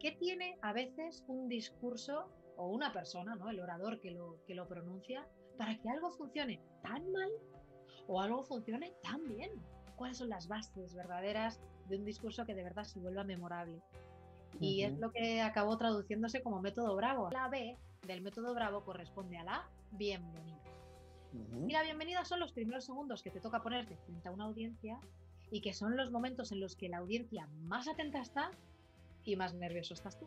¿Qué tiene a veces un discurso o una persona, ¿no? el orador que lo, que lo pronuncia, para que algo funcione tan mal o algo funcione tan bien? ¿Cuáles son las bases verdaderas de un discurso que de verdad se vuelva memorable? Y es lo que acabó traduciéndose como método Bravo. La B del método Bravo corresponde a la bienvenida. Y la bienvenida son los primeros segundos que te toca ponerte frente a una audiencia y que son los momentos en los que la audiencia más atenta está y más nervioso estás tú.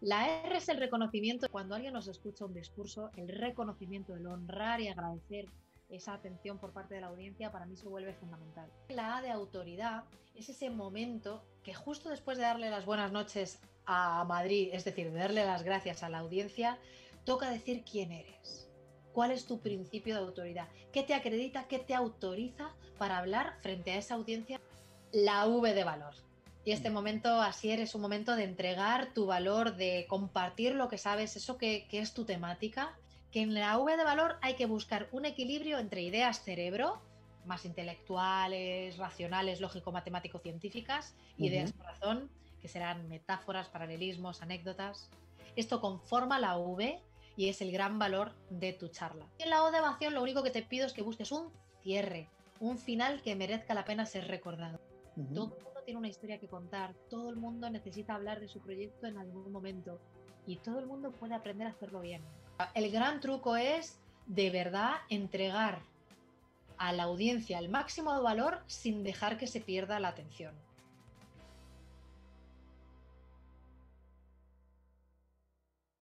La R es el reconocimiento. Cuando alguien nos escucha un discurso, el reconocimiento, el honrar y agradecer esa atención por parte de la audiencia para mí se vuelve fundamental. La A de autoridad es ese momento que justo después de darle las buenas noches a Madrid, es decir, de darle las gracias a la audiencia, toca decir quién eres. ¿Cuál es tu principio de autoridad? ¿Qué te acredita, qué te autoriza para hablar frente a esa audiencia? La V de valor. Y este momento, así es un momento de entregar tu valor, de compartir lo que sabes, eso que, que es tu temática que en la V de valor hay que buscar un equilibrio entre ideas cerebro, más intelectuales, racionales, lógico-matemático-científicas, ideas corazón, que serán metáforas, paralelismos, anécdotas. Esto conforma la V y es el gran valor de tu charla. en la O de evasión lo único que te pido es que busques un cierre, un final que merezca la pena ser recordado. Todo el mundo tiene una historia que contar, todo el mundo necesita hablar de su proyecto en algún momento y todo el mundo puede aprender a hacerlo bien. El gran truco es de verdad entregar a la audiencia el máximo valor sin dejar que se pierda la atención.